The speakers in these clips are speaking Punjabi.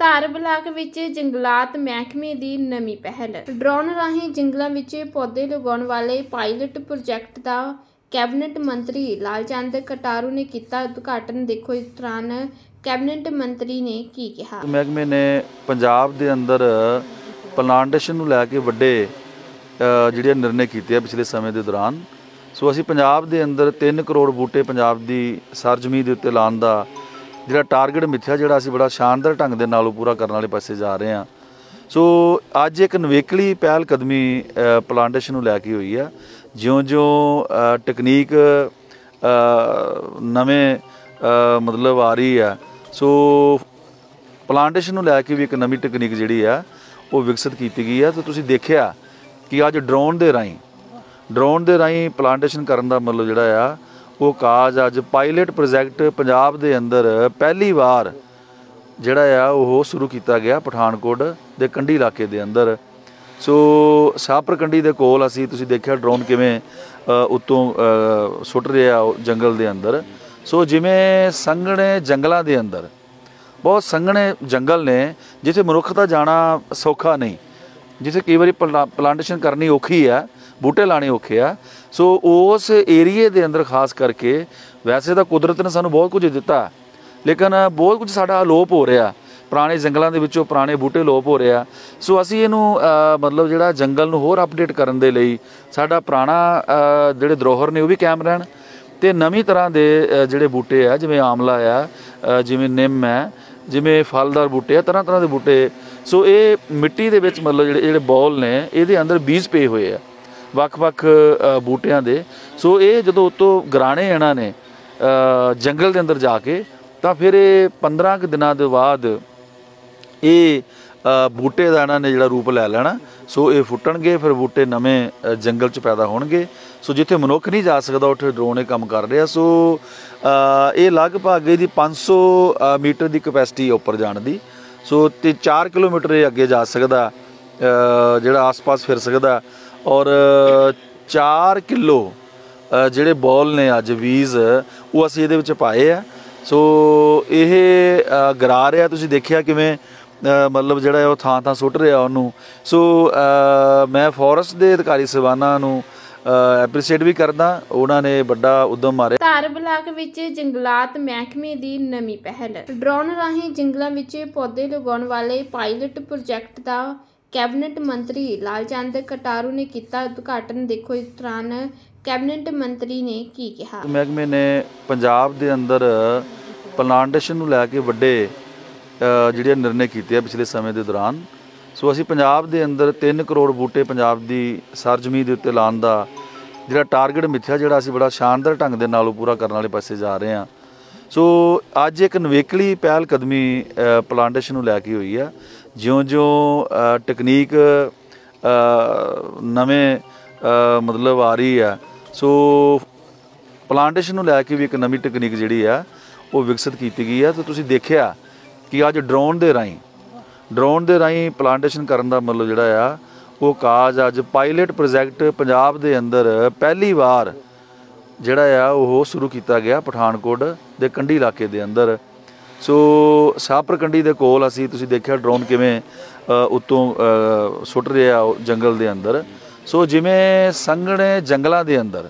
ਧਾਰ ਬਲਾਕ ਵਿੱਚ ਜੰਗਲਾਤ ਮਹਿਕਮੇ ਦੀ ਨਵੀਂ ਪਹਿਲ। ਡਰੋਨ ਰਾਹੀਂ ਜੰਗਲਾਂ ਵਿੱਚ ਪੌਦੇ ਲਗਾਉਣ ਵਾਲੇ ਪਾਇਲਟ ਪ੍ਰੋਜੈਕਟ ਦਾ ਕੈਬਨਿਟ ਮੰਤਰੀ ਲਾਲਚੰਦ ਕਟਾਰੂ ਨੇ ਕੀਤਾ ਉਦਘਾਟਨ। ਦੇਖੋ ਇਸ ਦੌਰਾਨ ਕੈਬਨਿਟ ਮੰਤਰੀ ਨੇ ਕੀ ਕਿਹਾ? ਮਹਿਕਮੇ ਨੇ ਪੰਜਾਬ ਦੇ ਅੰਦਰ ਪਲਾਂਟੇਸ਼ਨ ਨੂੰ ਲੈ ਕੇ ਵੱਡੇ ਜਿਹੜੇ ਨਿਰਣੇ ਕੀਤੇ ਆ ਪਿਛਲੇ ਸਮੇਂ ਦੇ ਦੌਰਾਨ। ਸੋ ਅਸੀਂ ਪੰਜਾਬ ਦੇ ਅੰਦਰ 3 ਕਰੋੜ ਬੂਟੇ ਪੰਜਾਬ ਦੀ ਸਰਜ਼ਮੀਨ ਦੇ ਉੱਤੇ ਲਾਉਣ ਦਾ ਜਿਹੜਾ ਟਾਰਗੇਟ ਮਿੱਥਿਆ ਜਿਹੜਾ ਅਸੀਂ ਬੜਾ ਸ਼ਾਨਦਾਰ ਢੰਗ ਦੇ ਨਾਲ ਉਹ ਪੂਰਾ ਕਰਨ ਵਾਲੇ ਪਾਸੇ ਜਾ ਰਹੇ ਹਾਂ। ਸੋ ਅੱਜ ਇੱਕ ਨਵੇਕਲੀ ਪਹਿਲ ਕਦਮੀ ਪਲਾਂਟੇਸ਼ਨ ਨੂੰ ਲੈ ਕੇ ਹੋਈ ਆ। ਜਿਉਂ-ਜਿਉਂ ਅ, ਟੈਕਨੀਕ ਨਵੇਂ ਮਤਲਬ ਆ ਰਹੀ ਆ। ਸੋ ਪਲਾਂਟੇਸ਼ਨ ਨੂੰ ਲੈ ਕੇ ਵੀ ਇੱਕ ਨਵੀਂ ਟੈਕਨੀਕ ਜਿਹੜੀ ਆ ਉਹ ਵਿਕਸਿਤ ਕੀਤੀ ਗਈ ਆ। ਤੇ ਤੁਸੀਂ ਦੇਖਿਆ ਕਿ ਅੱਜ ਡਰੋਨ ਦੇ ਰਾਹੀਂ ਡਰੋਨ ਦੇ ਰਾਹੀਂ ਪਲਾਂਟੇਸ਼ਨ ਕਰਨ ਦਾ ਮਤਲਬ ਜਿਹੜਾ ਆ ਉਹ ਕਾਜ ਅੱਜ ਪਾਇਲਟ ਪ੍ਰੋਜੈਕਟ ਪੰਜਾਬ ਦੇ ਅੰਦਰ ਪਹਿਲੀ ਵਾਰ ਜਿਹੜਾ ਆ ਉਹ ਸ਼ੁਰੂ ਕੀਤਾ ਗਿਆ ਪਠਾਨਕੋਟ ਦੇ ਕੰਢੀ ਇਲਾਕੇ ਦੇ ਅੰਦਰ। ਸੋ ਸ਼ਾਹਪੁਰ ਕੰਢੀ ਦੇ ਕੋਲ ਅਸੀਂ ਤੁਸੀਂ ਦੇਖਿਆ ਡਰੋਨ ਕਿਵੇਂ ਅ, ਉੱਤੋਂ ਸੁੱਟ ਰਿਹਾ ਉਹ ਜੰਗਲ ਦੇ ਅੰਦਰ। ਸੋ ਜਿਵੇਂ ਸੰਘਣੇ ਜੰਗਲਾਂ ਦੇ ਅੰਦਰ ਬਹੁਤ ਸੰਘਣੇ ਜੰਗਲ ਨੇ ਜਿੱਥੇ ਮਨੁੱਖ ਦਾ ਜਾਣਾ ਸੌਖਾ ਨਹੀਂ। ਜਿੱਥੇ ਕਈ ਵਾਰੀ ਪਲਾ- ਪਲਾਂਟੇਸ਼ਨ ਕਰਨੀ ਔਖੀ ਆ ਬੂਟੇ ਲਾਣੇ ਔਖੇ ਆ। ਸੋ ਉਸ ਏਰੀਏ ਦੇ ਅੰਦਰ ਖਾਸ ਕਰਕੇ ਵੈਸੇ ਤਾਂ ਕੁਦਰਤ ਨੇ ਸਾਨੂੰ ਬਹੁਤ ਕੁਝ ਦਿੱਤਾ, ਲੇਕਿਨ ਬਹੁਤ ਕੁਝ ਸਾਡਾ ਅਲੋਪ ਹੋ ਰਿਹਾ। ਪੁਰਾਣੇ ਜੰਗਲਾਂ ਦੇ ਵਿੱਚੋਂ ਪੁਰਾਣੇ ਬੂਟੇ ਲੋਪ ਹੋ ਰਿਹਾ ਸੋ ਅਸੀਂ ਇਹਨੂੰ ਮਤਲਬ ਜਿਹੜਾ ਜੰਗਲ ਨੂੰ ਹੋਰ ਅਪਡੇਟ ਕਰਨ ਦੇ ਲਈ ਸਾਡਾ ਪੁਰਾਣਾ ਜਿਹੜੇ ਧਰੋਹਰ ਨੇ ਉਹ ਵੀ ਕਾਇਮ ਰਹਿਣ। ਤੇ ਨਵੀਂ ਤਰ੍ਹਾਂ ਦੇ ਜਿਹੜੇ ਬੂਟੇ ਆ, ਜਿਵੇਂ ਆਮਲਾ ਆ ਜਿਵੇਂ ਨਿੰਮ ਹੈ ਜਿਵੇਂ ਫਲਦਾਰ ਬੂਟੇ ਆ, ਤਰ੍ਹਾਂ ਤਰ੍ਹਾਂ ਦੇ ਬੂਟੇ। ਸੋ ਇਹ ਮਿੱਟੀ ਦੇ ਵਿੱਚ ਮਤਲਬ ਜਿਹੜੇ ਜਿਹੜੇ ਬੌਲ ਨੇ, ਇਹਦੇ ਅੰਦਰ ਬੀਜ ਪਏ ਹੋਏ ਆ। ਵੱਖ-ਵੱਖ ਬੂਟਿਆਂ ਦੇ। ਸੋ ਇਹ ਜਦੋਂ ਉਤੋਂ ਗਰਾਣੇ ਇਹਨਾਂ ਨੇ ਜੰਗਲ ਦੇ ਅੰਦਰ ਜਾ ਕੇ ਤਾਂ ਫਿਰ ਇਹ 15 ਕੁ ਦਿਨਾਂ ਦੇ ਬਾਅਦ ਇਹ ਬੂਟੇ ਦਾ ਇਹਨਾਂ ਨੇ ਜਿਹੜਾ ਰੂਪ ਲੈ ਲੈਣਾ। ਸੋ ਇਹ ਫੁੱਟਣਗੇ ਫਿਰ ਬੂਟੇ ਨਵੇਂ ਜੰਗਲ 'ਚ ਪੈਦਾ ਹੋਣਗੇ। ਸੋ ਜਿੱਥੇ ਮਨੁੱਖ ਨਹੀਂ ਜਾ ਸਕਦਾ ਉੱਥੇ ਡਰੋਨ ਇਹ ਕੰਮ ਕਰ ਰਿਹਾ। ਸੋ ਇਹ ਲਗਭਗ ਇਹਦੀ 500 ਅ, ਮੀਟਰ ਦੀ ਕਪੈਸਿਟੀ ਉੱਪਰ ਜਾਣ ਦੀ। ਸੋ ਤੇ 4 ਕਿਲੋਮੀਟਰ ਇਹ ਅੱਗੇ ਜਾ ਸਕਦਾ ਜਿਹੜਾ ਆਸ-ਪਾਸ ਫਿਰ ਸਕਦਾ। ਔਰ 4 ਕਿਲੋ ਜਿਹੜੇ ਬੋਲ ਨੇ ਅੱਜ ਵੀਜ਼, ਉਹ ਅਸੀਂ ਇਹਦੇ ਵਿੱਚ ਪਾਏ ਆ। ਸੋ, ਇਹ ਗਰਾ ਰਿਹਾ, ਤੁਸੀਂ ਦੇਖਿਆ ਕਿਵੇਂ ਮਤਲਬ ਜਿਹੜਾ ਉਹ ਥਾਂ ਥਾਂ ਸੁੱਟ ਰਿਹਾ ਉਹਨੂੰ। ਸੋ ਮੈਂ ਫੋਰੈਸਟ ਦੇ ਅਧਿਕਾਰੀ ਸਵਾਨਾ ਨੂੰ ਐਪਰੀਸ਼ੀਏਟ ਵੀ ਕਰਦਾ, ਉਹਨਾਂ ਨੇ ਵੱਡਾ ਉਦਮ ਮਾਰਿਆ। ਧਾਰ ਬਲਾਕ ਵਿੱਚ ਜੰਗਲਾਤ ਮਹਿਕਮੇ ਦੀ ਨਵੀਂ ਪਹਿਲ। ਡਰੋਨ ਰਾਹੀਂ ਜੰਗਲਾਂ ਵਿੱਚ ਪੌਦੇ ਲਗਾਉਣ ਵਾਲੇ ਪਾਇਲਟ ਪ੍ਰੋਜੈਕਟ ਦਾ ਕੈਬਨਿਟ ਮੰਤਰੀ ਲਾਲਚੰਦ ਕਟਾਰੂ ਨੇ ਕੀਤਾ ਉਦਘਾਟਨ। ਦੇਖੋ ਇਸ ਦੌਰਾਨ ਕੈਬਨਿਟ ਮੰਤਰੀ ਨੇ ਕੀ ਕਿਹਾ? ਮਹਿਕਮੇ ਨੇ ਪੰਜਾਬ ਦੇ ਅੰਦਰ ਪਲਾਂਟੇਸ਼ਨ ਨੂੰ ਲੈ ਕੇ ਵੱਡੇ ਜਿਹੜੇ ਨਿਰਣੇ ਕੀਤੇ ਆ ਪਿਛਲੇ ਸਮੇਂ ਦੇ ਦੌਰਾਨ। ਸੋ ਅਸੀਂ ਪੰਜਾਬ ਦੇ ਅੰਦਰ 3 ਕਰੋੜ ਬੂਟੇ ਪੰਜਾਬ ਦੀ ਸਰਜ਼ਮੀਨ ਦੇ ਉੱਤੇ ਲਾਉਣ ਦਾ ਜਿਹੜਾ ਟਾਰਗੇਟ ਮਿੱਥਿਆ, ਜਿਹੜਾ ਅਸੀਂ ਬੜਾ ਸ਼ਾਨਦਾਰ ਢੰਗ ਦੇ ਨਾਲ ਉਹ ਪੂਰਾ ਕਰਨ ਵਾਲੇ ਪਾਸੇ ਜਾ ਰਹੇ ਹਾਂ। ਸੋ ਅੱਜ ਇੱਕ ਨਵੇਕਲੀ ਪਹਿਲ ਕਦਮੀ ਪਲਾਂਟੇਸ਼ਨ ਨੂੰ ਲੈ ਕੇ ਹੋਈ ਆ ਜਿਉਂ-ਜਿਉਂ ਅ, ਟੈਕਨੀਕ ਨਵੇਂ ਮਤਲਬ ਆ ਰਹੀ ਆ ਸੋ ਪਲਾਂਟੇਸ਼ਨ ਨੂੰ ਲੈ ਕੇ ਵੀ ਇੱਕ ਨਵੀਂ ਟੈਕਨੀਕ ਜਿਹੜੀ ਆ ਉਹ ਵਿਕਸਿਤ ਕੀਤੀ ਗਈ ਆ ਤੇ ਤੁਸੀਂ ਦੇਖਿਆ ਕਿ ਅੱਜ ਡਰੋਨ ਦੇ ਰਾਹੀਂ ਡਰੋਨ ਦੇ ਰਾਹੀਂ ਪਲਾਂਟੇਸ਼ਨ ਕਰਨ ਦਾ ਮਤਲਬ ਜਿਹੜਾ ਆ ਉਹ ਕਾਜ ਅੱਜ ਪਾਇਲਟ ਪ੍ਰੋਜੈਕਟ ਪੰਜਾਬ ਦੇ ਅੰਦਰ ਪਹਿਲੀ ਵਾਰ ਜਿਹੜਾ ਆ ਉਹ ਸ਼ੁਰੂ ਕੀਤਾ ਗਿਆ ਪਠਾਨਕੋਟ ਦੇ ਕੰਢੀ ਇਲਾਕੇ ਦੇ ਅੰਦਰ। ਸੋ ਸ਼ਾਹਪੁਰ ਕੰਢੀ ਦੇ ਕੋਲ ਅਸੀਂ ਤੁਸੀਂ ਦੇਖਿਆ ਡਰੋਨ ਕਿਵੇਂ ਅ, ਉੱਤੋਂ ਸੁੱਟ ਰਿਹਾ ਉਹ ਜੰਗਲ ਦੇ ਅੰਦਰ। ਸੋ ਜਿਵੇਂ ਸੰਘਣੇ ਜੰਗਲਾਂ ਦੇ ਅੰਦਰ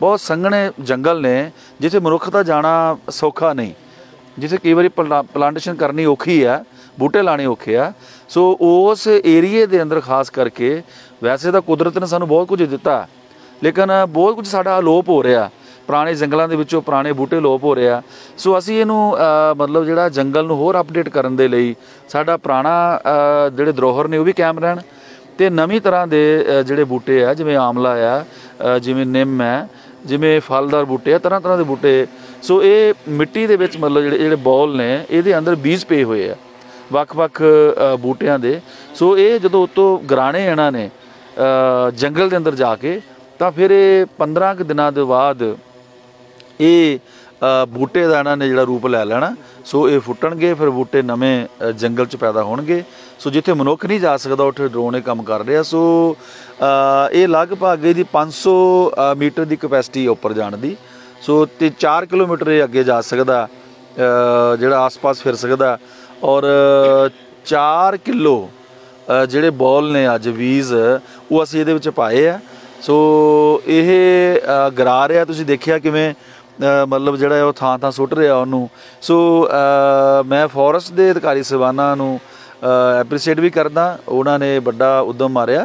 ਬਹੁਤ ਸੰਘਣੇ ਜੰਗਲ ਨੇ ਜਿੱਥੇ ਮਨੁੱਖ ਦਾ ਜਾਣਾ ਸੌਖਾ ਨਹੀਂ। ਜਿੱਥੇ ਕਈ ਵਾਰੀ ਪਲਾ- ਪਲਾਂਟੇਸ਼ਨ ਕਰਨੀ ਔਖੀ ਆ ਬੂਟੇ ਲਾਣੇ ਔਖੇ ਆ। ਸੋ ਉਸ ਏਰੀਏ ਦੇ ਅੰਦਰ ਖਾਸ ਕਰਕੇ ਵੈਸੇ ਤਾਂ ਕੁਦਰਤ ਨੇ ਸਾਨੂੰ ਬਹੁਤ ਕੁਝ ਦਿੱਤਾ ਲੇਕਿਨ ਬਹੁਤ ਕੁਝ ਸਾਡਾ ਅਲੋਪ ਹੋ ਰਿਹਾ। ਪੁਰਾਣੇ ਜੰਗਲਾਂ ਦੇ ਵਿੱਚੋਂ ਪੁਰਾਣੇ ਬੂਟੇ ਲੋਪ ਹੋ ਰਹੇ ਆ। ਸੋ ਅਸੀਂ ਇਹਨੂੰ ਮਤਲਬ ਜਿਹੜਾ ਜੰਗਲ ਨੂੰ ਹੋਰ ਅਪਡੇਟ ਕਰਨ ਦੇ ਲਈ ਸਾਡਾ ਪੁਰਾਣਾ ਜਿਹੜੇ ਧਰੋਹਰ ਨੇ ਉਹ ਵੀ ਕਾਇਮ ਰਹਿਣ ਤੇ ਨਵੀਂ ਤਰ੍ਹਾਂ ਦੇ ਜਿਹੜੇ ਬੂਟੇ ਆ, ਜਿਵੇਂ ਆਮਲਾ ਆ ਜਿਵੇਂ ਨਿੰਮ ਹੈ ਜਿਵੇਂ ਫਲਦਾਰ ਬੂਟੇ ਆ, ਤਰ੍ਹਾਂ ਤਰ੍ਹਾਂ ਦੇ ਬੂਟੇ। ਸੋ ਇਹ ਮਿੱਟੀ ਦੇ ਵਿੱਚ ਮਤਲਬ ਜਿਹੜੇ ਜਿਹੜੇ ਬੌਲ ਨੇ, ਇਹਦੇ ਅੰਦਰ ਬੀਜ ਪਏ ਹੋਏ ਆ, ਵੱਖ-ਵੱਖ ਬੂਟਿਆਂ ਦੇ। ਸੋ ਇਹ ਜਦੋਂ ਉਤੋਂ ਗਰਾਣੇ ਇਹਨਾਂ ਨੇ ਜੰਗਲ ਦੇ ਅੰਦਰ ਜਾ ਕੇ, ਤਾਂ ਫਿਰ ਇਹ 15 ਕੁ ਦਿਨਾਂ ਦੇ ਬਾਅਦ ਇਹ ਬੂਟੇ ਦਾ ਇਹਨਾਂ ਨੇ ਜਿਹੜਾ ਰੂਪ ਲੈ ਲੈਣਾ। ਸੋ ਇਹ ਫੁੱਟਣਗੇ ਫਿਰ ਬੂਟੇ ਨਵੇਂ ਜੰਗਲ 'ਚ ਪੈਦਾ ਹੋਣਗੇ। ਸੋ ਜਿੱਥੇ ਮਨੁੱਖ ਨਹੀਂ ਜਾ ਸਕਦਾ ਉੱਥੇ ਡਰੋਨ ਇਹ ਕੰਮ ਕਰ ਰਿਹਾ। ਸੋ ਇਹ ਲਗਭਗ ਇਹਦੀ 500 ਅ, ਮੀਟਰ ਦੀ ਕਪੈਸਿਟੀ ਉੱਪਰ ਜਾਣ ਦੀ। ਸੋ ਤੇ 4 ਕਿਲੋਮੀਟਰ ਇਹ ਅੱਗੇ ਜਾ ਸਕਦਾ ਜਿਹੜਾ ਆਸ-ਪਾਸ ਫਿਰ ਸਕਦਾ। ਔਰ 4 ਕਿਲੋ ਜਿਹੜੇ ਬੋਲ ਨੇ ਅੱਜ ਵੀਜ਼ ਉਹ ਅਸੀਂ ਇਹਦੇ ਵਿੱਚ ਪਾਏ ਆ। ਸੋ ਇਹ ਅ, ਗਰਾ ਰਿਹਾ। ਤੁਸੀਂ ਦੇਖਿਆ ਕਿਵੇਂ ਮਤਲਬ ਜਿਹੜਾ ਉਹ ਥਾਂ ਥਾਂ ਸੁੱਟ ਰਿਹਾ ਉਹਨੂੰ। ਸੋ ਮੈਂ ਫੋਰੈਸਟ ਦੇ ਅਧਿਕਾਰੀ ਸਵਾਨਾ ਨੂੰ ਐਪਰੀਸ਼ੀਏਟ ਵੀ ਕਰਦਾ। ਉਹਨਾਂ ਨੇ ਵੱਡਾ ਉਦਮ ਮਾਰਿਆ।